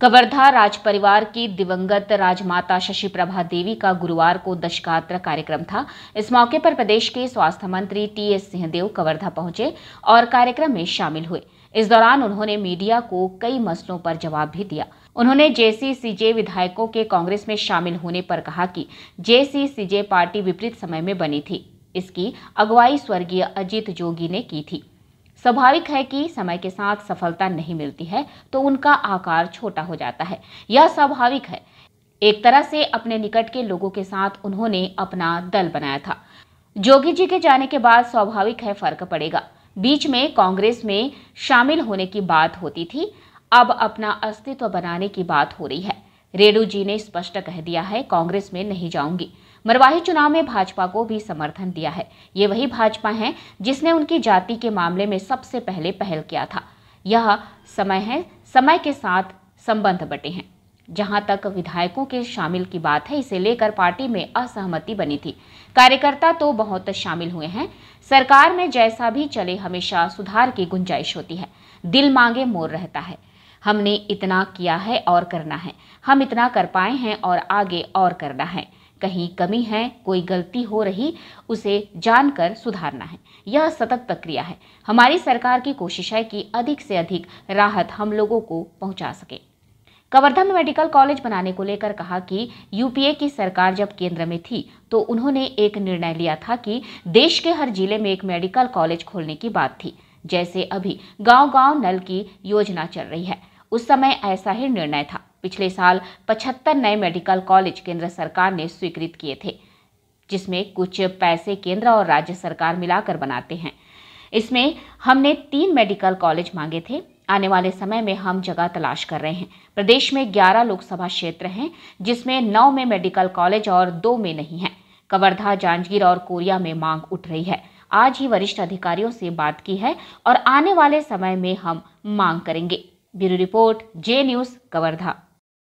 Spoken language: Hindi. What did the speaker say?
कवर्धा राज परिवार की दिवंगत राजमाता शशि प्रभा देवी का गुरुवार को दशगात्र कार्यक्रम था। इस मौके पर प्रदेश के स्वास्थ्य मंत्री टी एस सिंहदेव कवर्धा पहुँचे और कार्यक्रम में शामिल हुए। इस दौरान उन्होंने मीडिया को कई मसलों पर जवाब भी दिया। उन्होंने जेसीसीजे विधायकों के कांग्रेस में शामिल होने पर कहा कि जेसीसीजे पार्टी विपरीत समय में बनी थी। इसकी अगुवाई स्वर्गीय अजीत जोगी ने की थी। स्वाभाविक है कि समय के साथ सफलता नहीं मिलती है तो उनका आकार छोटा हो जाता है। यह स्वाभाविक है। एक तरह से अपने निकट के लोगों के साथ उन्होंने अपना दल बनाया था। जोगी जी के जाने के बाद स्वाभाविक है फ़र्क पड़ेगा। बीच में कांग्रेस में शामिल होने की बात होती थी, अब अपना अस्तित्व बनाने की बात हो रही है। रेणु जी ने स्पष्ट कह दिया है, कांग्रेस में नहीं जाऊँगी। मरवाही चुनाव में भाजपा को भी समर्थन दिया है। ये वही भाजपा है जिसने उनकी जाति के मामले में सबसे पहले पहल किया था। यह समय है, समय के साथ संबंध बटे हैं। जहाँ तक विधायकों के शामिल की बात है, इसे लेकर पार्टी में असहमति बनी थी। कार्यकर्ता तो बहुत शामिल हुए हैं। सरकार में जैसा भी चले, हमेशा सुधार की गुंजाइश होती है। दिल मांगे मोर रहता है। हमने इतना किया है और करना है। हम इतना कर पाए हैं और आगे और करना है। कहीं कमी है, कोई गलती हो रही, उसे जानकर सुधारना है। यह सतत प्रक्रिया है। हमारी सरकार की कोशिश है कि अधिक से अधिक राहत हम लोगों को पहुँचा सके। कवर्धा में मेडिकल कॉलेज बनाने को लेकर कहा कि यूपीए की सरकार जब केंद्र में थी तो उन्होंने एक निर्णय लिया था कि देश के हर ज़िले में एक मेडिकल कॉलेज खोलने की बात थी। जैसे अभी गाँव गाँव नल की योजना चल रही है। उस समय ऐसा ही निर्णय था। पिछले साल 75 नए मेडिकल कॉलेज केंद्र सरकार ने स्वीकृत किए थे, जिसमें कुछ पैसे केंद्र और राज्य सरकार मिलाकर बनाते हैं। इसमें हमने तीन मेडिकल कॉलेज मांगे थे। आने वाले समय में हम जगह तलाश कर रहे हैं। प्रदेश में 11 लोकसभा क्षेत्र हैं, जिसमें नौ में मेडिकल कॉलेज और दो में नहीं है। कवर्धा, जांजगीर और कोरिया में मांग उठ रही है। आज ही वरिष्ठ अधिकारियों से बात की है और आने वाले समय में हम मांग करेंगे। Bureau report J News Kawardha.